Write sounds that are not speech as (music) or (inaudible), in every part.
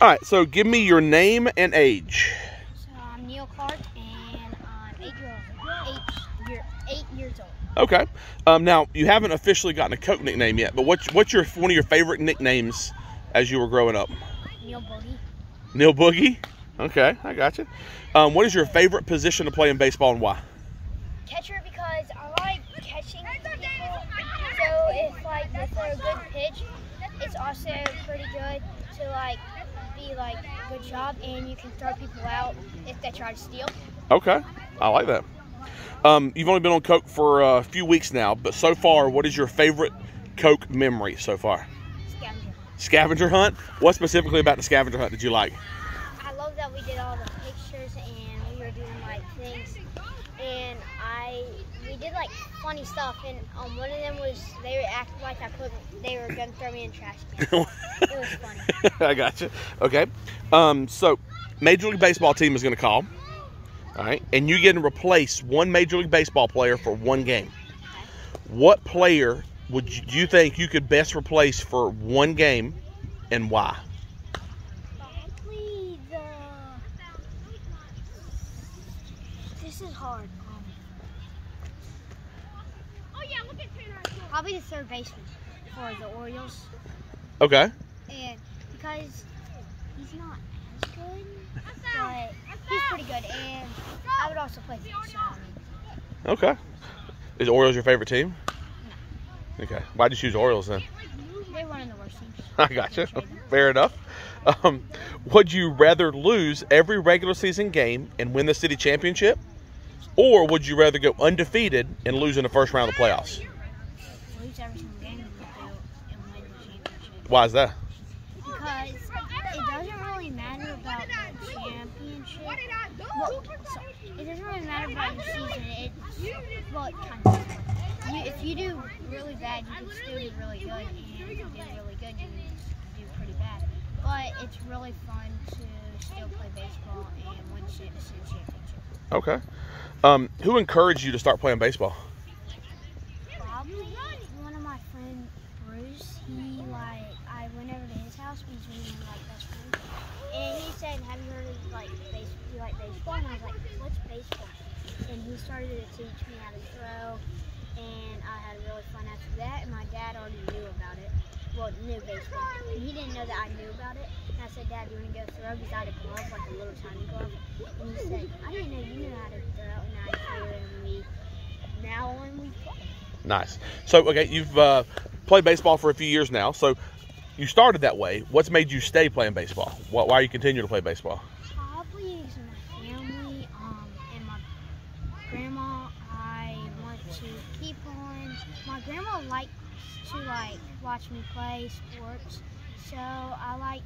All right, so give me your name and age. So I'm Neil Clark, and I'm eight year old. Eight year eight years old. Okay. Um, now you haven't officially gotten a Coke nickname yet, but what's what's your one of your favorite nicknames as you were growing up? Neil Boogie. Neil Boogie. Okay, I got you. Um, what is your favorite position to play in baseball and why? Catcher because I like catching people. So if like throw a good pitch, it's also pretty good to like be like good job, and you can throw people out if they try to steal. Okay, I like that. Um, you've only been on Coke for a few weeks now, but so far, what is your favorite Coke memory so far? Scavenger. Scavenger hunt. What specifically about the scavenger hunt did you like? I love that we did all the pictures and we were doing like things, and did like funny stuff. And um, one of them was they were acting like I put they were gonna throw me in trash can. (laughs) it was funny. I got you. Okay. Um, so, Major League Baseball team is going to call. All right, and you get to replace one Major League Baseball player for one game. What player would you, do you think you could best replace for one game, and why? Probably the. This is hard. Um, probably the third baseman for the Orioles, Okay. and because he's not as good, but he's pretty good, and I would also play for the so, I mean, Okay. Is Orioles your favorite team? No. Okay. Why'd you choose Orioles then? they're one of the worst teams. (laughs) I gotcha. Fair enough. Um, would you rather lose every regular season game and win the city championship, or would you rather go undefeated and lose in the first round of the playoffs? Lose every single game and win the championship. Why is that? because it doesn't really matter about the championship. Well, so, it doesn't really matter about your season. It's well, it kind of. You, if you do really bad, you can still do really good, and if you do really good, you can do pretty bad. But it's really fun to still play baseball and win city championship. Okay. Um, who encouraged you to start playing baseball? Probably one of my friend Bruce. He like I went friends, and he said, "Have you heard of like? You like baseball?" And I was like, "What's baseball?" And he started to teach me how to throw, and I had really fun after that. And my dad already knew about it. Well, knew baseball. And he didn't know that I knew about it. And I said, "Dad, do you want to go throw?" Because I had a glove, like a little tiny glove. And he said, "I didn't know you knew how to throw." And I threw, and now when we play. Nice. So, okay, you've uh, played baseball for a few years now. So, you started that way. What's made you stay playing baseball? Why, why you continue to play baseball? Probably is my family um, and my grandma. I want to keep on. My grandma likes to like watch me play sports, so I like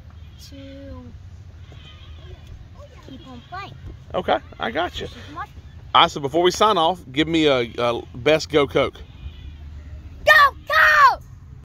to keep on playing. Okay, I got you. I on watching. All right, so before we sign off, give me a, a best go Coke.